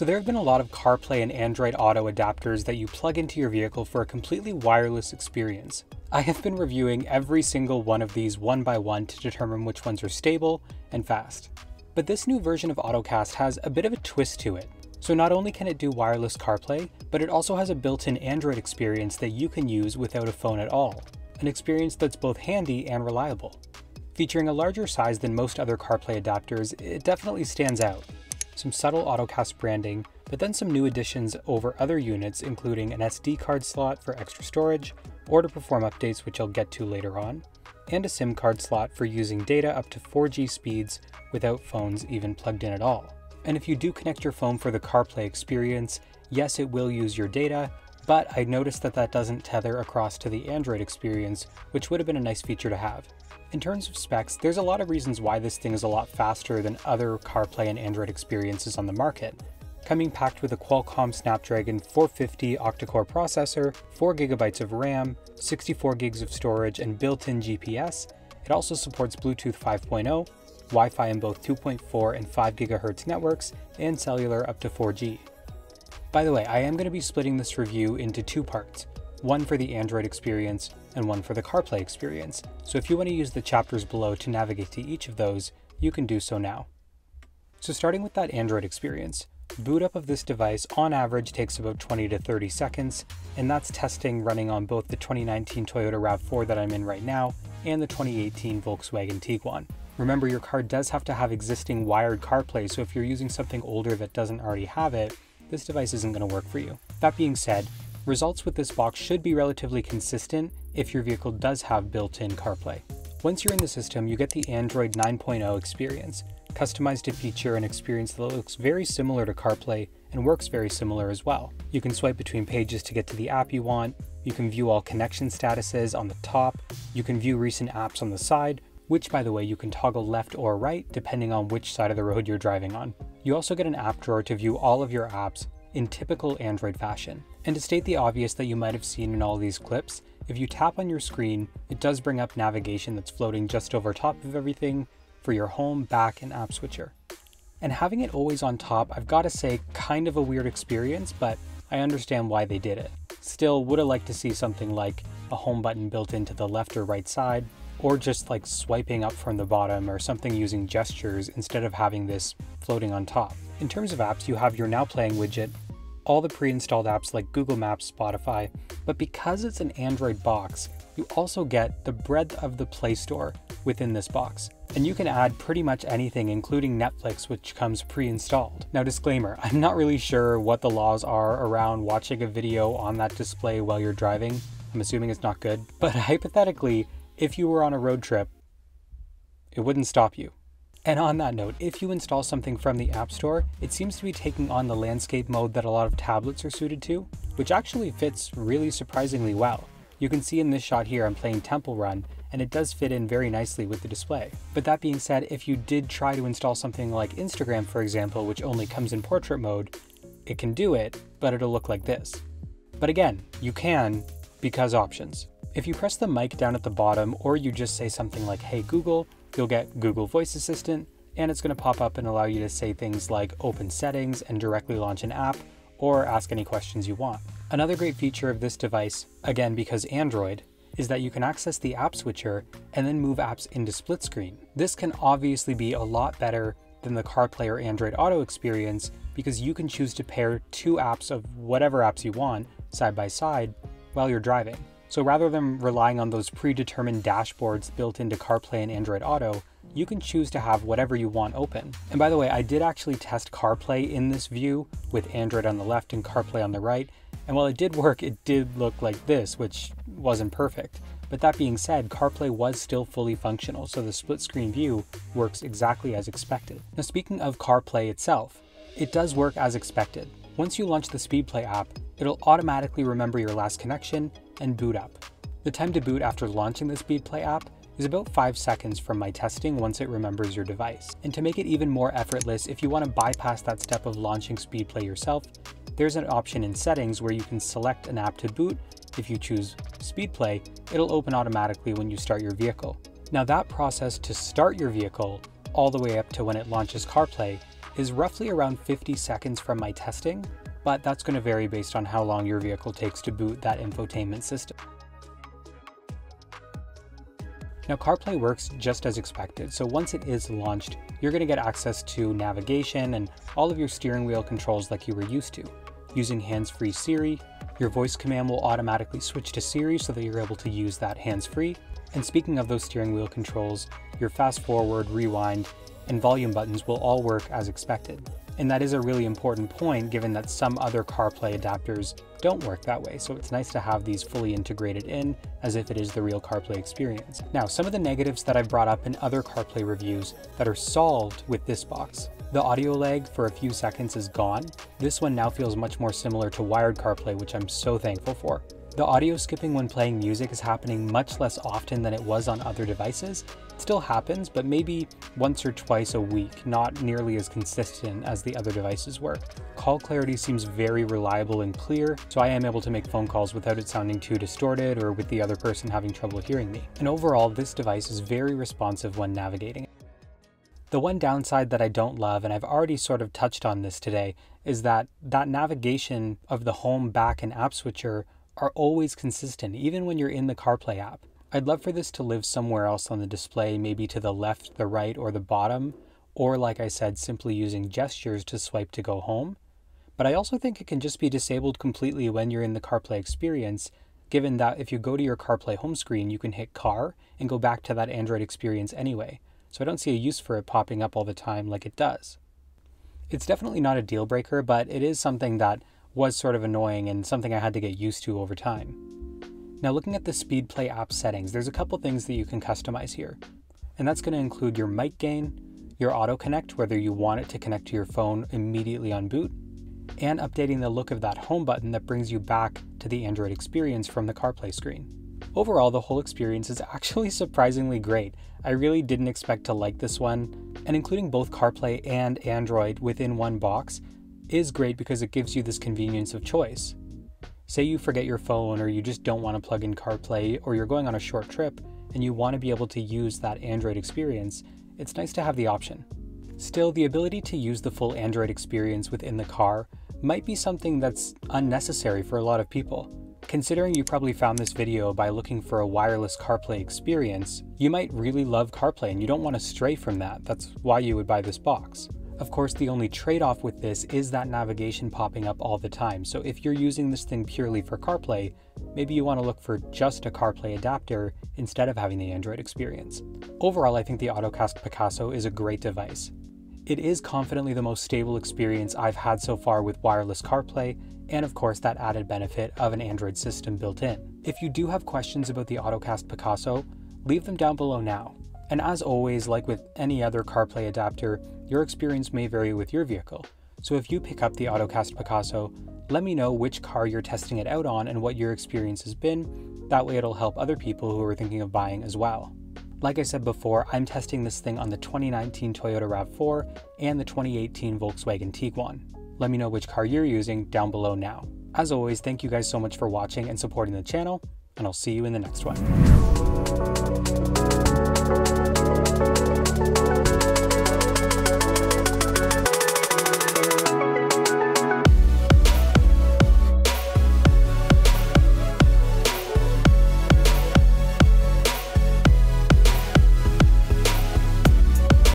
So there have been a lot of CarPlay and Android Auto adapters that you plug into your vehicle for a completely wireless experience. I have been reviewing every single one of these one by one to determine which ones are stable and fast. But this new version of Ottocast has a bit of a twist to it. So not only can it do wireless CarPlay, but it also has a built-in Android experience that you can use without a phone at all, an experience that's both handy and reliable. Featuring a larger size than most other CarPlay adapters, it definitely stands out some subtle Ottocast branding, but then some new additions over other units including an SD card slot for extra storage, or to perform updates which I'll get to later on, and a SIM card slot for using data up to 4G speeds without phones even plugged in at all. And if you do connect your phone for the CarPlay experience, yes it will use your data, but I noticed that that doesn't tether across to the Android experience, which would have been a nice feature to have. In terms of specs, there's a lot of reasons why this thing is a lot faster than other CarPlay and Android experiences on the market. Coming packed with a Qualcomm Snapdragon 450 octa-core processor, 4GB of RAM, 64 gigs of storage, and built-in GPS, it also supports Bluetooth 5.0, Wi-Fi in both 2.4 and 5 GHz networks, and cellular up to 4G. By the way, I am going to be splitting this review into two parts one for the Android experience and one for the CarPlay experience. So if you want to use the chapters below to navigate to each of those, you can do so now. So starting with that Android experience, boot up of this device on average takes about 20 to 30 seconds, and that's testing running on both the 2019 Toyota RAV4 that I'm in right now and the 2018 Volkswagen Tiguan. Remember your car does have to have existing wired CarPlay, so if you're using something older that doesn't already have it, this device isn't going to work for you. That being said, Results with this box should be relatively consistent if your vehicle does have built-in CarPlay. Once you're in the system, you get the Android 9.0 experience, customized to feature an experience that looks very similar to CarPlay and works very similar as well. You can swipe between pages to get to the app you want, you can view all connection statuses on the top, you can view recent apps on the side, which by the way you can toggle left or right depending on which side of the road you're driving on. You also get an app drawer to view all of your apps in typical Android fashion. And to state the obvious that you might have seen in all these clips, if you tap on your screen, it does bring up navigation that's floating just over top of everything for your home, back, and app switcher. And having it always on top, I've got to say, kind of a weird experience, but I understand why they did it. Still, would have liked to see something like a home button built into the left or right side, or just like swiping up from the bottom or something using gestures instead of having this floating on top. In terms of apps, you have your Now Playing widget, all the pre-installed apps like Google Maps, Spotify, but because it's an Android box, you also get the breadth of the Play Store within this box. And you can add pretty much anything, including Netflix, which comes pre-installed. Now disclaimer, I'm not really sure what the laws are around watching a video on that display while you're driving. I'm assuming it's not good, but hypothetically, if you were on a road trip, it wouldn't stop you. And on that note, if you install something from the App Store, it seems to be taking on the landscape mode that a lot of tablets are suited to, which actually fits really surprisingly well. You can see in this shot here I'm playing Temple Run, and it does fit in very nicely with the display. But that being said, if you did try to install something like Instagram for example, which only comes in portrait mode, it can do it, but it'll look like this. But again, you can, because options. If you press the mic down at the bottom, or you just say something like, hey Google, You'll get Google Voice Assistant, and it's going to pop up and allow you to say things like open settings and directly launch an app, or ask any questions you want. Another great feature of this device, again because Android, is that you can access the app switcher and then move apps into split screen. This can obviously be a lot better than the CarPlay or Android Auto experience because you can choose to pair two apps of whatever apps you want side by side while you're driving. So rather than relying on those predetermined dashboards built into CarPlay and Android Auto, you can choose to have whatever you want open. And by the way, I did actually test CarPlay in this view with Android on the left and CarPlay on the right, and while it did work, it did look like this, which wasn't perfect. But that being said, CarPlay was still fully functional, so the split screen view works exactly as expected. Now speaking of CarPlay itself, it does work as expected. Once you launch the SpeedPlay app, it'll automatically remember your last connection and boot up. The time to boot after launching the SpeedPlay app is about 5 seconds from my testing once it remembers your device. And to make it even more effortless, if you want to bypass that step of launching SpeedPlay yourself, there's an option in settings where you can select an app to boot. If you choose SpeedPlay, it'll open automatically when you start your vehicle. Now that process to start your vehicle all the way up to when it launches CarPlay is roughly around 50 seconds from my testing, but that's going to vary based on how long your vehicle takes to boot that infotainment system. Now CarPlay works just as expected, so once it is launched, you're going to get access to navigation and all of your steering wheel controls like you were used to. Using hands-free Siri, your voice command will automatically switch to Siri so that you're able to use that hands-free. And speaking of those steering wheel controls, your fast forward, rewind, and volume buttons will all work as expected. And that is a really important point given that some other CarPlay adapters don't work that way, so it's nice to have these fully integrated in as if it is the real CarPlay experience. Now, some of the negatives that I've brought up in other CarPlay reviews that are solved with this box. The audio lag for a few seconds is gone. This one now feels much more similar to wired CarPlay, which I'm so thankful for. The audio skipping when playing music is happening much less often than it was on other devices. It still happens, but maybe once or twice a week, not nearly as consistent as the other devices were. Call clarity seems very reliable and clear, so I am able to make phone calls without it sounding too distorted or with the other person having trouble hearing me. And overall, this device is very responsive when navigating. The one downside that I don't love, and I've already sort of touched on this today, is that that navigation of the home, back, and app switcher are always consistent, even when you're in the CarPlay app. I'd love for this to live somewhere else on the display, maybe to the left, the right, or the bottom, or like I said, simply using gestures to swipe to go home. But I also think it can just be disabled completely when you're in the CarPlay experience, given that if you go to your CarPlay home screen, you can hit car and go back to that Android experience anyway. So I don't see a use for it popping up all the time like it does. It's definitely not a deal breaker, but it is something that was sort of annoying and something I had to get used to over time. Now looking at the SpeedPlay app settings, there's a couple things that you can customize here. And that's going to include your mic gain, your auto connect, whether you want it to connect to your phone immediately on boot, and updating the look of that home button that brings you back to the Android experience from the CarPlay screen. Overall, the whole experience is actually surprisingly great. I really didn't expect to like this one, and including both CarPlay and Android within one box is great because it gives you this convenience of choice. Say you forget your phone or you just don't want to plug in CarPlay or you're going on a short trip and you want to be able to use that Android experience, it's nice to have the option. Still, the ability to use the full Android experience within the car might be something that's unnecessary for a lot of people. Considering you probably found this video by looking for a wireless CarPlay experience, you might really love CarPlay and you don't want to stray from that. That's why you would buy this box. Of course, the only trade-off with this is that navigation popping up all the time, so if you're using this thing purely for CarPlay, maybe you want to look for just a CarPlay adapter instead of having the Android experience. Overall, I think the Ottocast Picasou is a great device. It is confidently the most stable experience I've had so far with wireless CarPlay, and of course that added benefit of an Android system built in. If you do have questions about the Ottocast Picasou, leave them down below now. And as always, like with any other CarPlay adapter, your experience may vary with your vehicle. So if you pick up the Ottocast Picasou, let me know which car you're testing it out on and what your experience has been. That way it'll help other people who are thinking of buying as well. Like I said before, I'm testing this thing on the 2019 Toyota RAV4 and the 2018 Volkswagen Tiguan. Let me know which car you're using down below now. As always, thank you guys so much for watching and supporting the channel, and I'll see you in the next one.